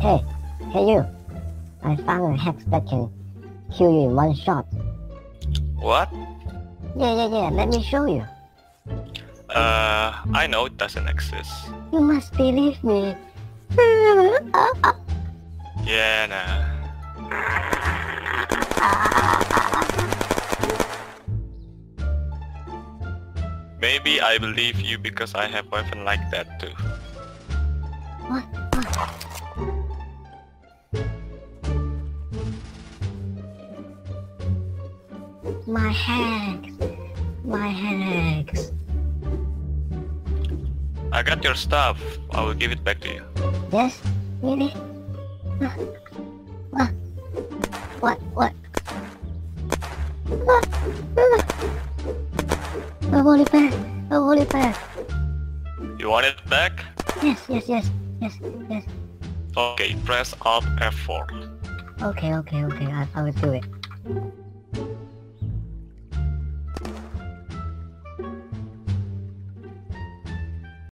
Hey, hey you. I found a hex that can kill you in one shot. What? Yeah, yeah, yeah, let me show you. Uh, I know it doesn't exist. You must believe me. Yeah, nah. Maybe I believe you because I have weapon like that too. My hacks. My hacks. I got your stuff. I will give it back to you. Yes? Really? What? What? What? What? I want it back. I want it back. You want it back? Yes, yes, yes, yes, yes. Okay, press Alt F4. Okay, okay, okay. I, I will do it.